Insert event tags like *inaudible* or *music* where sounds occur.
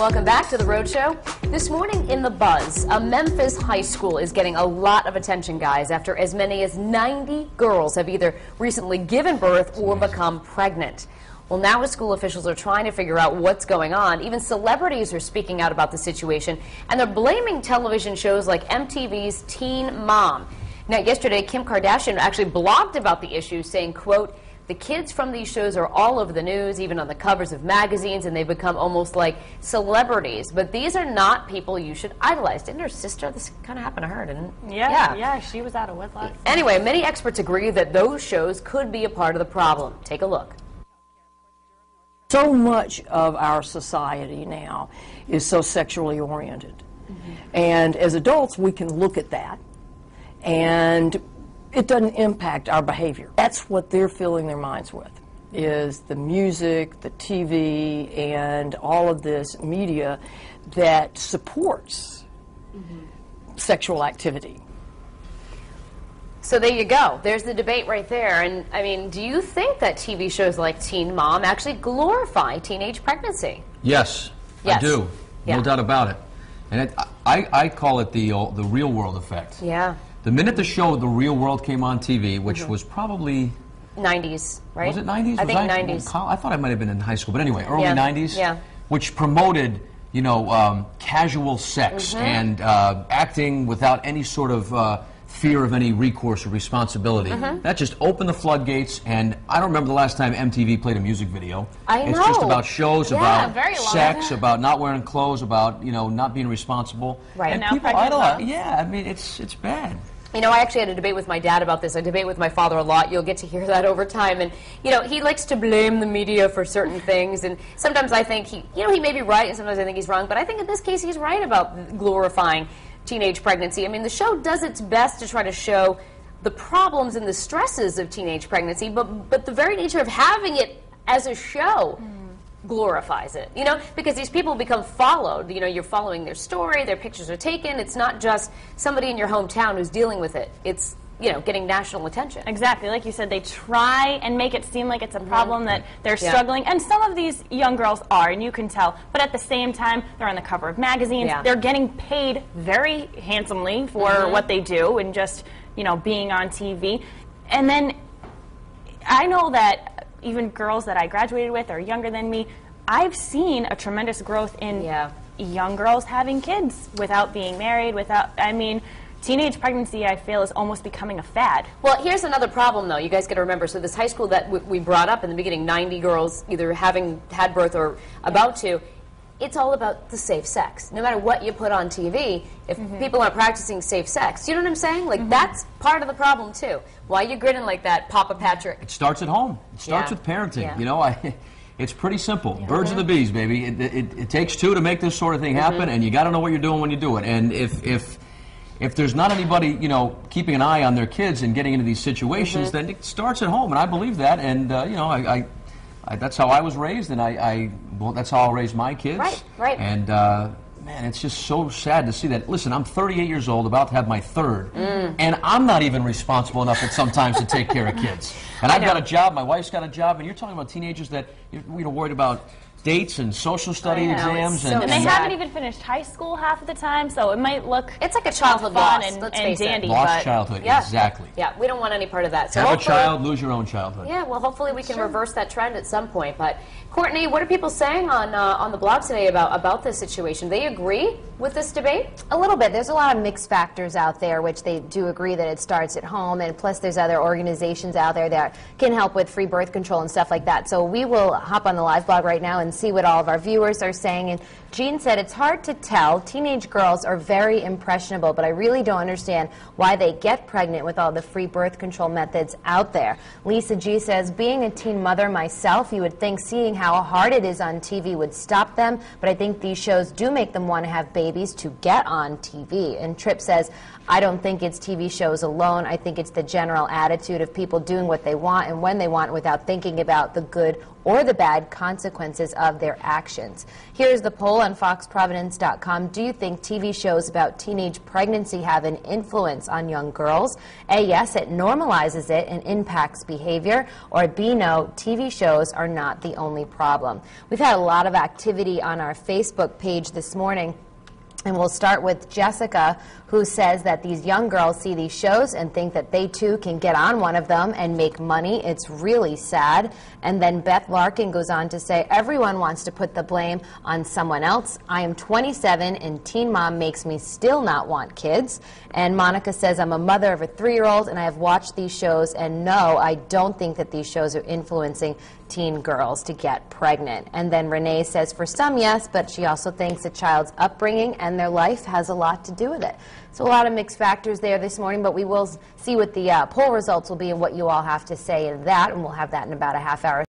Welcome back to the Roadshow. This morning in the buzz, a Memphis high school is getting a lot of attention, guys, after as many as 90 girls have either recently given birth or become pregnant. Well, now as school officials are trying to figure out what's going on, even celebrities are speaking out about the situation, and they're blaming television shows like MTV's Teen Mom. Now, yesterday, Kim Kardashian actually blogged about the issue, saying, quote, the kids from these shows are all over the news, even on the covers of magazines, and they become almost like celebrities. But these are not people you should idolize. Didn't her sister, this kind of happened to her, didn't? Yeah, yeah, yeah, she was out of wedlock. Anyway, many experts agree that those shows could be a part of the problem. Take a look. So much of our society now is so sexually oriented. Mm-hmm. And as adults, we can look at that and it doesn't impact our behavior. That's what they're filling their minds with is the music, the TV, and all of this media that supports mm-hmm. sexual activity. So there you go. There's the debate right there. And I mean, do you think that TV shows like Teen Mom actually glorify teenage pregnancy? Yes, yes. I do. Yeah. No doubt about it. And it, I, I call it the, uh, the real world effect. Yeah. The minute the show The Real World came on TV, which mm-hmm. was probably 90s, right? Was it 90s? I was think I, 90s. I thought I might have been in high school, but anyway, early yeah. 90s. Yeah. Which promoted, you know, um, casual sex mm-hmm. and uh, acting without any sort of uh, fear of any recourse or responsibility. Mm-hmm. That just opened the floodgates, and I don't remember the last time MTV played a music video. I it's know. just about shows, yeah, about sex, about not wearing clothes, about you know not being responsible. Right. And, and people idolize. Yeah, I mean it's it's bad. You know, I actually had a debate with my dad about this. I debate with my father a lot. You'll get to hear *laughs* that over time. And, you know, he likes to blame the media for certain *laughs* things. And sometimes I think he, you know, he may be right and sometimes I think he's wrong. But I think in this case he's right about glorifying teenage pregnancy. I mean, the show does its best to try to show the problems and the stresses of teenage pregnancy, but, but the very nature of having it as a show. Mm glorifies it, you know, because these people become followed. You know, you're following their story, their pictures are taken. It's not just somebody in your hometown who's dealing with it. It's you know, getting national attention. Exactly. Like you said, they try and make it seem like it's a mm-hmm. problem that they're yeah. struggling. And some of these young girls are, and you can tell. But at the same time, they're on the cover of magazines. Yeah. They're getting paid very handsomely for mm-hmm. what they do and just, you know, being on TV. And then I know that even girls that I graduated with are younger than me. I've seen a tremendous growth in yeah. young girls having kids without being married, without, I mean, teenage pregnancy, I feel, is almost becoming a fad. Well, here's another problem, though. You guys got to remember. So this high school that we brought up in the beginning, 90 girls either having had birth or about to, it's all about the safe sex. No matter what you put on TV, if mm-hmm. people aren't practicing safe sex, you know what I'm saying? Like mm-hmm. that's part of the problem too. Why are you grinning like that, Papa Patrick? It starts at home. It starts yeah. with parenting. Yeah. You know, I. *laughs* It's pretty simple. Yeah. Birds of the bees, baby. It, it, it, takes two to make this sort of thing mm-hmm. happen, and you got to know what you're doing when you do it. And if if if there's not anybody, you know, keeping an eye on their kids and getting into these situations, mm-hmm. then it starts at home, and I believe that. And uh, you know, I, I I, that's how I was raised, and I, I well, that's how I'll raise my kids. Right, right. And uh, man, it's just so sad to see that. Listen, I'm 38 years old, about to have my third, mm. and I'm not even responsible enough at sometimes to take care of kids. *laughs* And I've got a job, my wife's got a job, and you're talking about teenagers that you're you know, worried about dates and social study know, exams. So and, and, they haven't even finished high school half of the time, so it might look it's like a childhood fun loss, and, let's and face dandy. It. Lost childhood, yeah. exactly. Yeah, we don't want any part of that. So Have a child, lose your own childhood. Yeah, well, hopefully we can sure. reverse that trend at some point. But Courtney, what are people saying on uh, on the blog today about about this situation? They agree with this debate? A little bit. There's a lot of mixed factors out there, which they do agree that it starts at home, and plus there's other organizations out there that can help with free birth control and stuff like that. So we will hop on the live blog right now and see what all of our viewers are saying. And Jean said, it's hard to tell. Teenage girls are very impressionable, but I really don't understand why they get pregnant with all the free birth control methods out there. Lisa G says, being a teen mother myself, you would think seeing how hard it is on TV would stop them, but I think these shows do make them want to have babies to get on TV. And Tripp says, I don't think it's TV shows alone. I think it's the general attitude of people doing what they want and when they want without thinking about the good or the bad consequences of their actions. Here's the poll on foxprovidence.com. Do you think TV shows about teenage pregnancy have an influence on young girls? A, yes, it normalizes it and impacts behavior. Or B, no, TV shows are not the only problem. We've had a lot of activity on our Facebook page this morning. And we'll start with Jessica, who says that these young girls see these shows and think that they too can get on one of them and make money. It's really sad. And then Beth Larkin goes on to say, everyone wants to put the blame on someone else. I am 27 and teen mom makes me still not want kids. And Monica says, I'm a mother of a three year old and I have watched these shows and no, I don't think that these shows are influencing teen girls to get pregnant. And then Renee says, for some, yes, but she also thinks a child's upbringing and their life has a lot to do with it. So a lot of mixed factors there this morning, but we will see what the uh, poll results will be and what you all have to say in that, and we'll have that in about a half hour.